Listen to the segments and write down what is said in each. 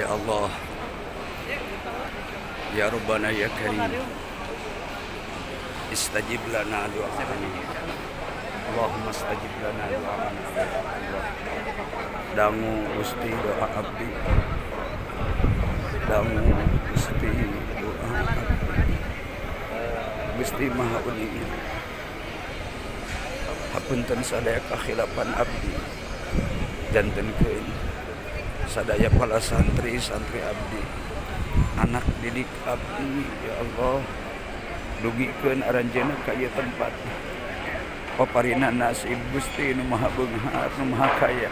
Ya Allah. Ya Rabbana Ya Karim. Istajib lana doa'ana Allahumma istajib lana doa'ana Dangu Gusti doa abdi. Dangu Gusti doa abdi. Gusti Maha Uni. Hapunten sadaya kakhilapan abdi. Janten keun sadaya pala santri santri abdi. Anak didik abdi ya Allah. Dugikeun aranjeuna ka ieu tempat. Paparina nasib Gusti nu maha beunghar nu maha kaya.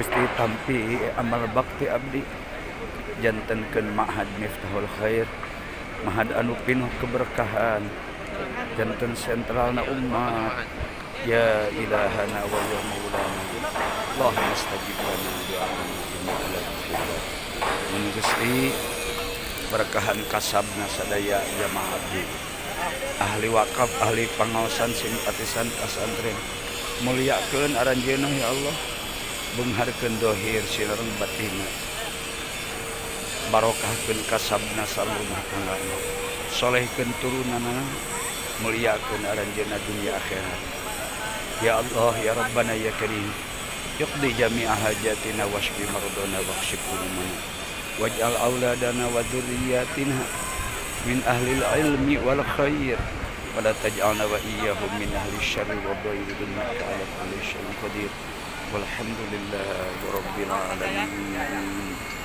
Gusti tampi amal bakti abdi. Jantenkeun ma'had miftahul khair. Mahad anu pinuh keberkahan. Janten sentralna umat ilahana wa ya maulana. Allahumma istajib lana doa'ana innaka la tukhlifu mun Gusti berkahan kasabna sadaya jamaah abdi. Ahli wakaf ahli pangaosan simpatisan kasantren muliakeun aranjeunna ya Allah. Beungharkeun dohir silareng batina. Barokahkeun kasabna sarumah tanggana solehkeun turunana muliakeun aranjeunna dunia akhirat ya Allah ya Rabbana ya Karim يقضي جميع حاجاتنا واشف مرضانا واكشف همومنا واجعل أولادنا وذرياتنا من أهل العلم والخير. ولا تجعلنا وإياهم من أهل الشر والضير. إنك على كل شيء قدير. والحمد لله رب العالمين.